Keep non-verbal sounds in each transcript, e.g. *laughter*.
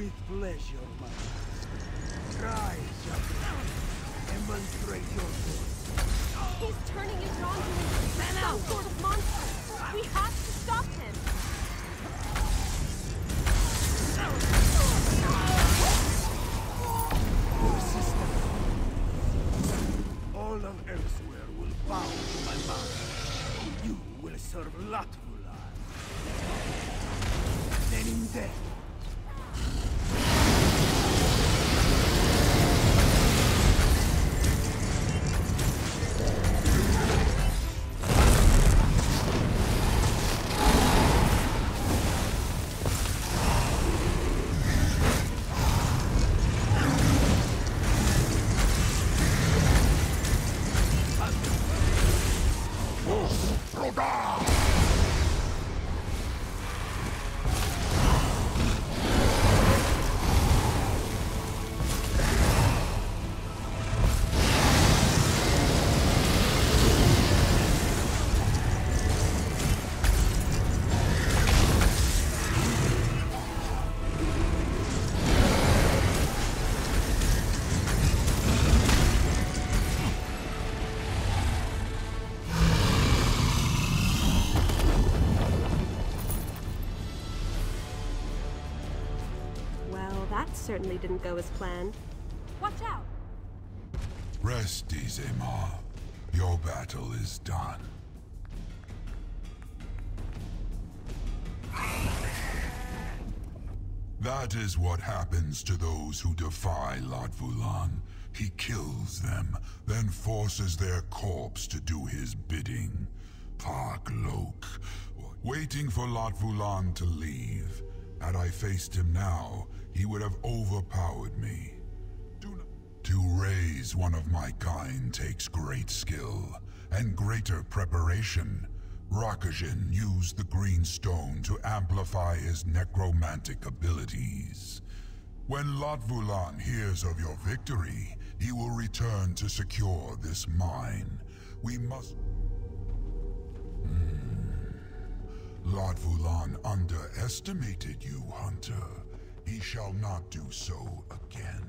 With pleasure, my master. Rise, young Demonstrate your force. He's turning Idron into some sort of monster. We have to stop him. Your sister. All of Elsweyr will bow to my master. You will serve Laatvulon. Certainly didn't go as planned. Watch out! Rest easy, Ma. Your battle is done. That is what happens to those who defy Laatvulon. He kills them, then forces their corpse to do his bidding. Park Lok, waiting for Laatvulon to leave. Had I faced him now, he would have overpowered me. To raise one of my kind takes great skill and greater preparation. Rakajin used the green stone to amplify his necromantic abilities. When Laatvulon hears of your victory, he will return to secure this mine. We must... Hmm. Laatvulon underestimated you, Hunter. He shall not do so again.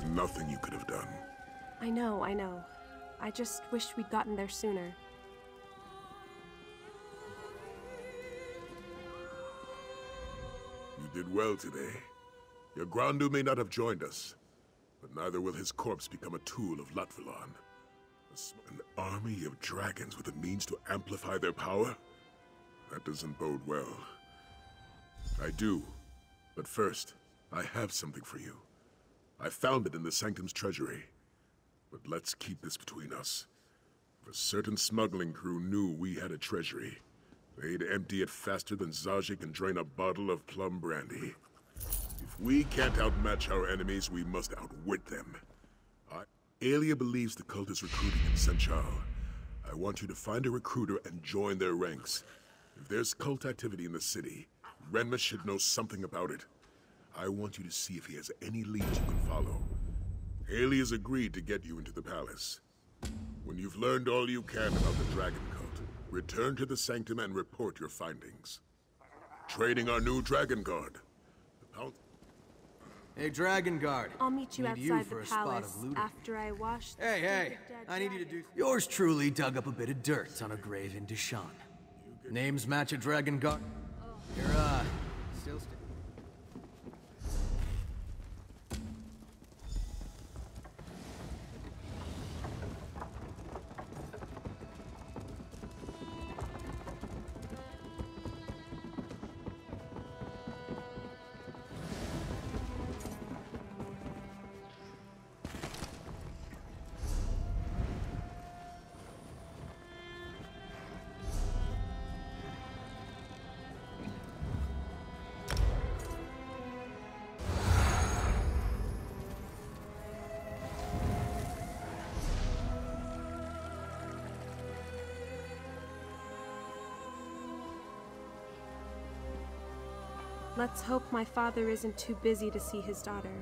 There's nothing you could have done. I know, I know. I just wish we'd gotten there sooner. You did well today. Your Grandu may not have joined us, but neither will his corpse become a tool of Laatvulon. An army of dragons with the means to amplify their power? That doesn't bode well. I do. But first, I have something for you. I found it in the Sanctum's treasury. But let's keep this between us. If a certain smuggling crew knew we had a treasury, they'd empty it faster than Za'ji can drain a bottle of plum brandy. If we can't outmatch our enemies, we must outwit them. I... Aelia believes the cult is recruiting in Senchal. I want you to find a recruiter and join their ranks. If there's cult activity in the city, Renma should know something about it. I want you to see if he has any leads you can follow. Haley has agreed to get you into the palace. When you've learned all you can about the Dragon Cult, return to the Sanctum and report your findings. Training our new Dragon Guard. Hey, Dragon Guard. I'll meet you need outside you the for a spot palace of after I wash. the Hey, hey, dead I need you to dragon. do... Yours truly dug up a bit of dirt on a grave in Deshaan. Names match a Dragon Guard. You're, uh, Let's hope my father isn't too busy to see his daughter.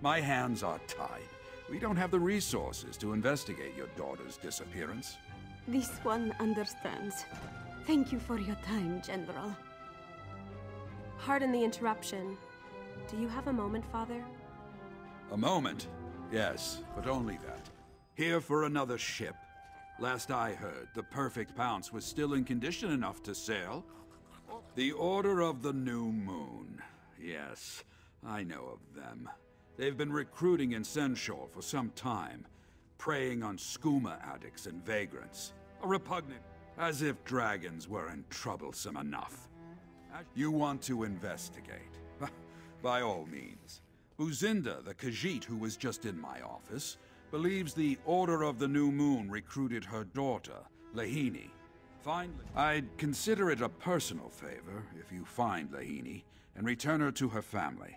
My hands are tied. We don't have the resources to investigate your daughter's disappearance. This one understands. Thank you for your time, General. Pardon the interruption. Do you have a moment, father? A moment? Yes, but only that. Here for another ship. Last I heard, the Perfect Pounce was still in condition enough to sail. The Order of the New Moon. Yes, I know of them. They've been recruiting in Senchal for some time, preying on skooma addicts and vagrants. A repugnant, as if dragons weren't troublesome enough. You want to investigate? *laughs* By all means. Uzinda, the Khajiit who was just in my office, believes the Order of the New Moon recruited her daughter, Lahini. Find I'd consider it a personal favor if you find Lahini and return her to her family.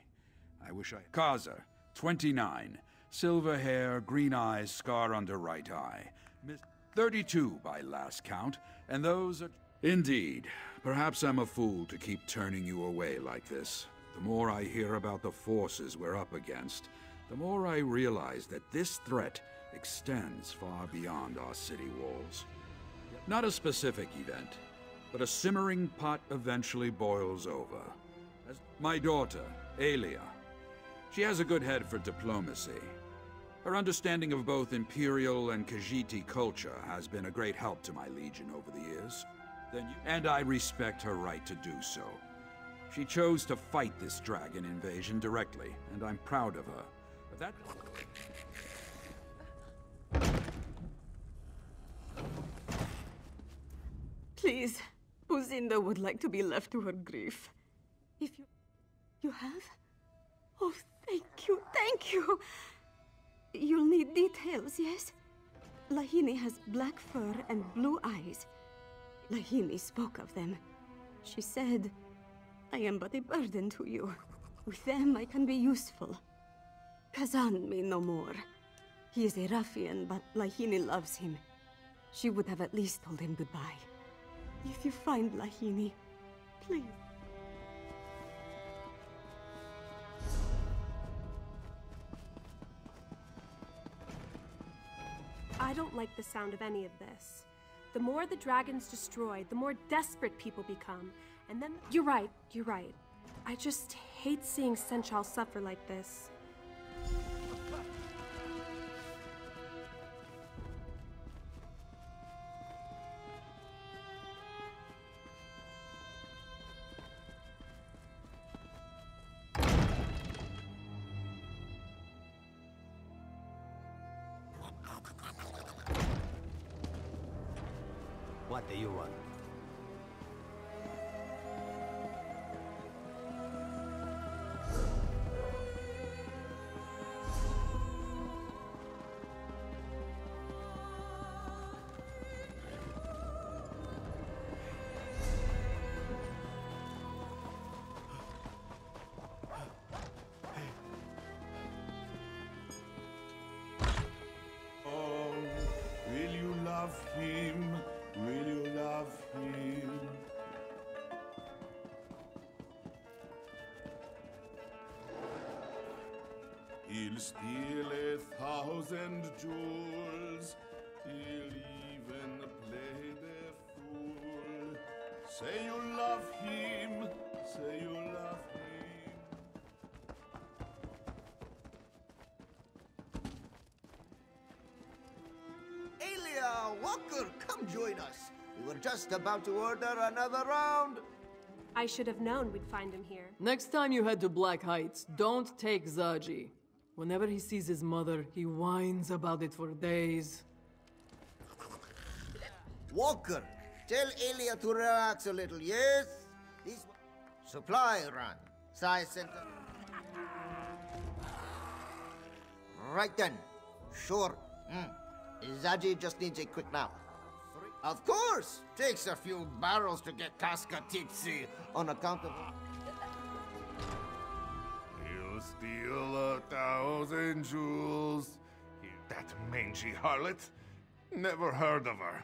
I wish I... Kaza, 29. Silver hair, green eyes, scar under right eye. Miss 32 by last count, and those are... Indeed. Perhaps I'm a fool to keep turning you away like this. The more I hear about the forces we're up against, the more I realize that this threat extends far beyond our city walls. Not a specific event, but a simmering pot eventually boils over. As my daughter, Aelia, she has a good head for diplomacy. Her understanding of both Imperial and Khajiiti culture has been a great help to my Legion over the years. And I respect her right to do so. She chose to fight this dragon invasion directly, and I'm proud of her. But that... Please, Lucinda would like to be left to her grief. If you. You have? Oh, thank you, thank you! You'll need details, yes? Lahini has black fur and blue eyes. Lahini spoke of them. She said, I am but a burden to you. With them, I can be useful. Kazan me no more. He is a ruffian, but Lahini loves him. She would have at least told him goodbye. If you find Lahini, please. I don't like the sound of any of this. The more the dragons destroyed, the more desperate people become. And then. You're right, you're right. I just hate seeing Senchal suffer like this. Steal a thousand jewels. He'll even play the fool. Say you love him. Say you love him. Aelia, Walker, come join us. We were just about to order another round. I should have known we'd find him here. Next time you head to Black Heights, don't take Za'ji. Whenever he sees his mother, he whines about it for days. Walker, tell Aelia to relax a little, yes? This supply run. Size center. Right then. Sure. Mm. Za'ji just needs a quick nap. Of course! Takes a few barrels to get Caska tipsy on account of. Steal a thousand jewels. That mangy harlot? Never heard of her.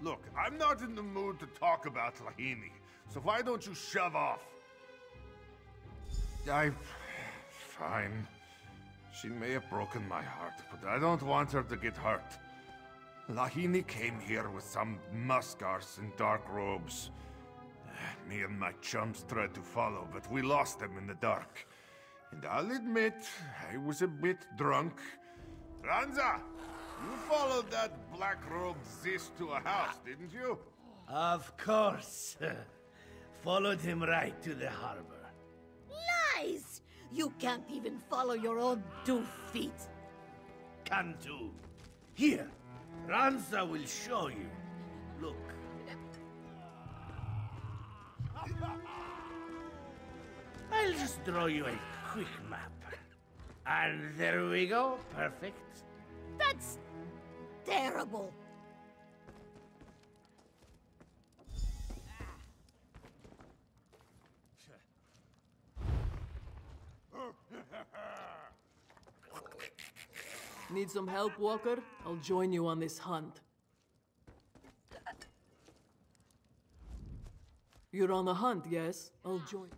Look, I'm not in the mood to talk about Lahini, so why don't you shove off? I. Fine. She may have broken my heart, but I don't want her to get hurt. Lahini came here with some muskars in dark robes. Eh, me and my chums tried to follow, but we lost them in the dark. And I'll admit, I was a bit drunk. Ranza, you followed that black-robed Ziz to a house, didn't you? Of course. *laughs* Followed him right to the harbor. Lies! You can't even follow your own two feet. Can do. Here, Ranza will show you. Look. *laughs* I'll just draw you a quick map. And there we go. Perfect. That's terrible. Need some help, Walker? I'll join you on this hunt. You're on the hunt, yes? I'll join.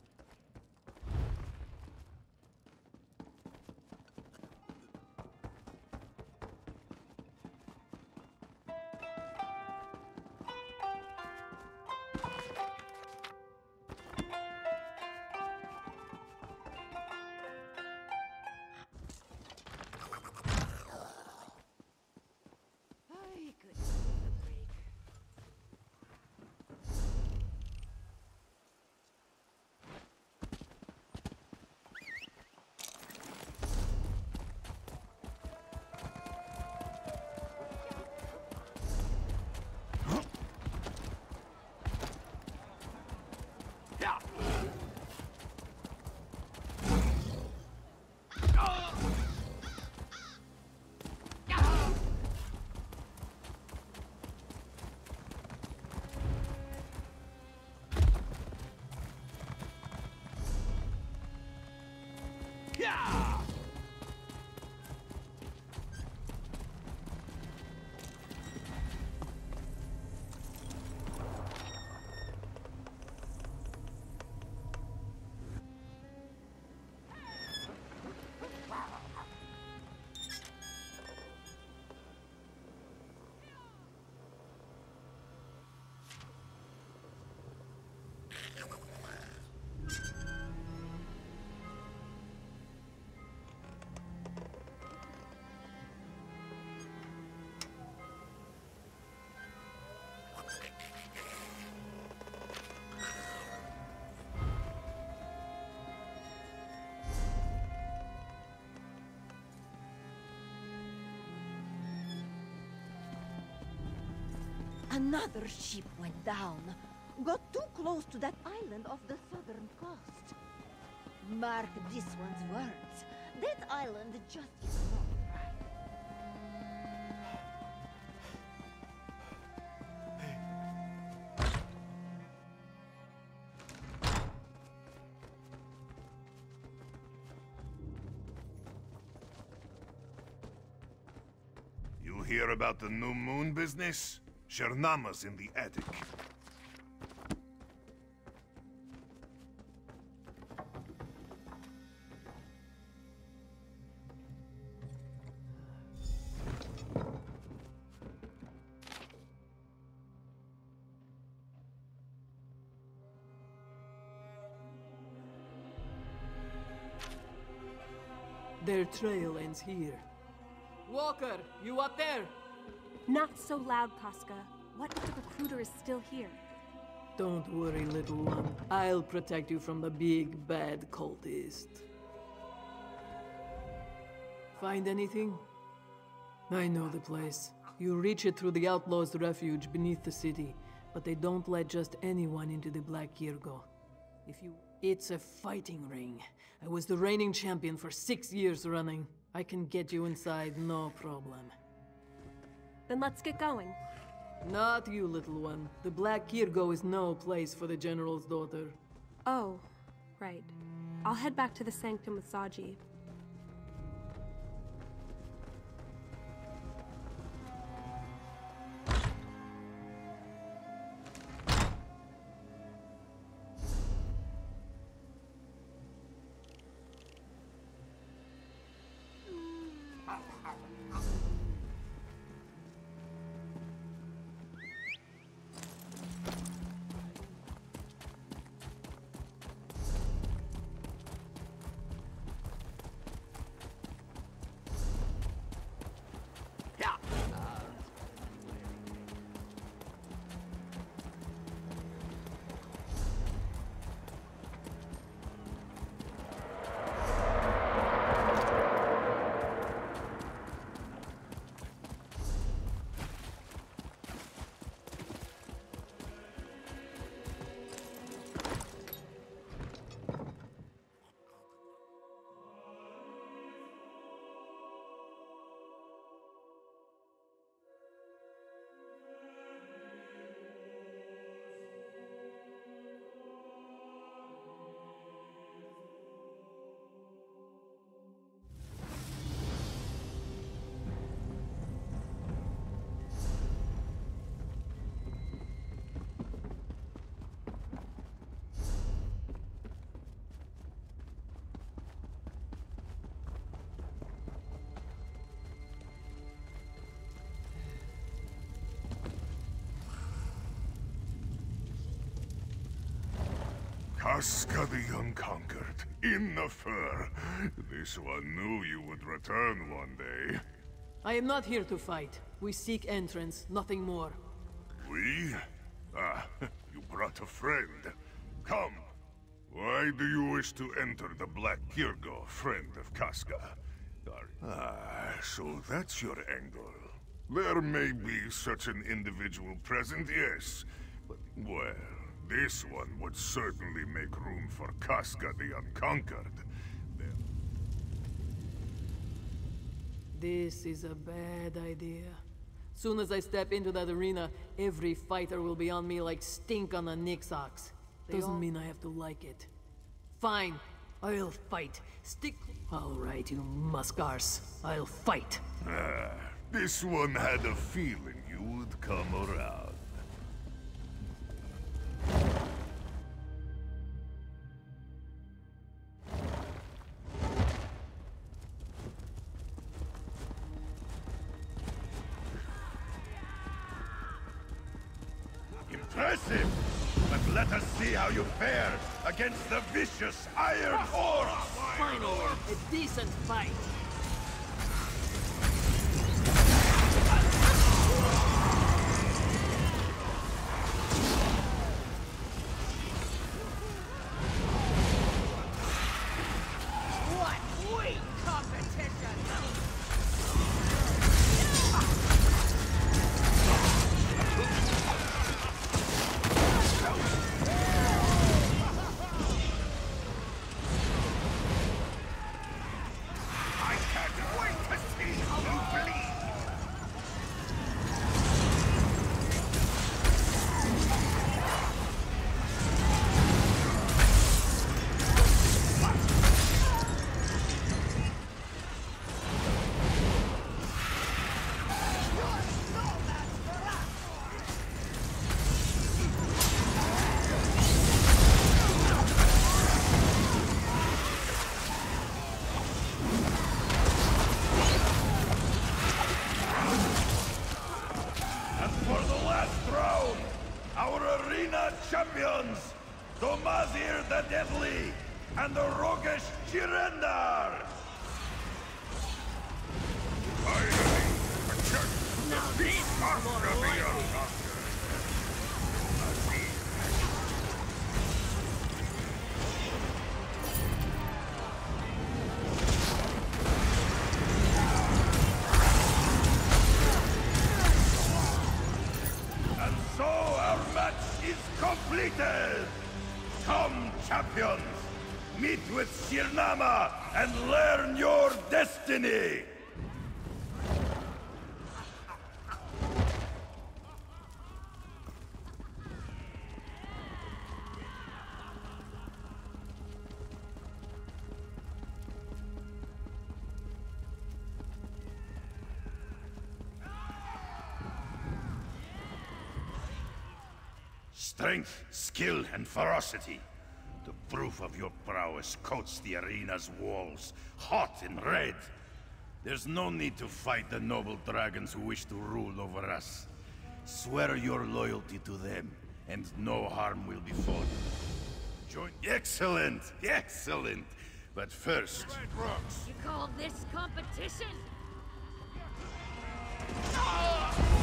Another ship went down. Got too close to that island off the southern coast. Mark this one's words. That island just is not right. You hear about the new moon business? Shernama's in the attic. Their trail ends here. Walker, you up there? Not so loud, Caska. What if the recruiter is still here? Don't worry, little one. I'll protect you from the big bad cultist. Find anything? I know the place. You reach it through the outlaws' refuge beneath the city, but they don't let just anyone into the Black Kirgo. If you. It's a fighting ring. I was the reigning champion for six years running. I can get you inside, no problem. Then let's get going. Not you, little one. The Black Kirgo is no place for the General's daughter. Oh, right. I'll head back to the sanctum with Za'ji. Caska the Unconquered, in the fur. This one knew you would return one day. I am not here to fight. We seek entrance, nothing more. We? Ah, *laughs* you brought a friend. Come. Why do you wish to enter the Black Kirgo, friend of Caska? Ah, so that's your angle. There may be such an individual present, yes. But, well, this one would certainly make room for Caska the Unconquered. This is a bad idea. Soon as I step into that arena, every fighter will be on me like stink on a Nix ox. Doesn't mean I have to like it. Fine, I'll fight. Stick. All right, you muskars. I'll fight. Ah, this one had a feeling you would come around. Strength, skill, and ferocity. The proof of your prowess coats the arena's walls, hot and red. There's no need to fight the noble dragons who wish to rule over us. Swear your loyalty to them, and no harm will befall you. Join. Excellent! Excellent! But first. You call this competition? On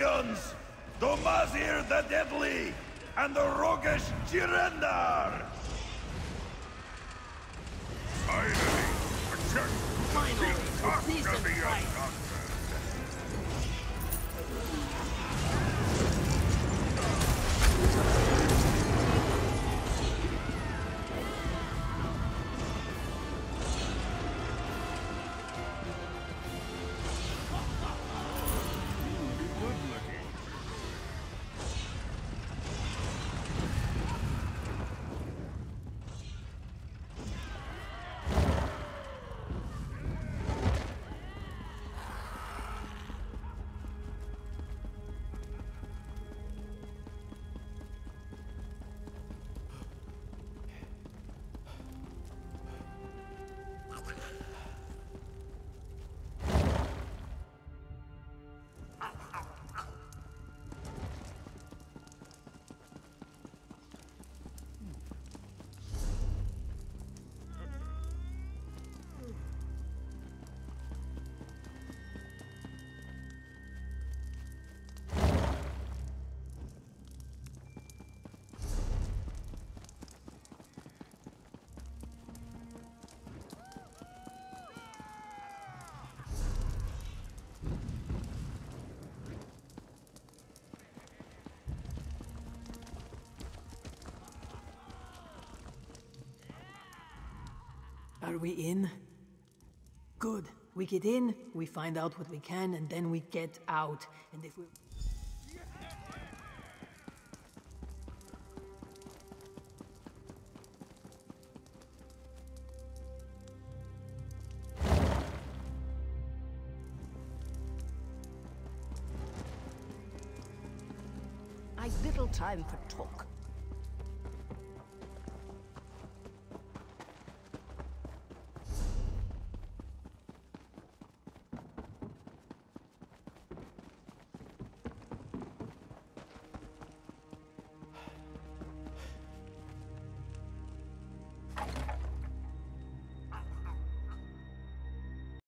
champions, Domazir the Deadly and the roguish Jirendar! Finally, a chance Finally, beat decent the Young fight. Are we in? Good. We get in, we find out what we can, and then we get out. And if we. Time for.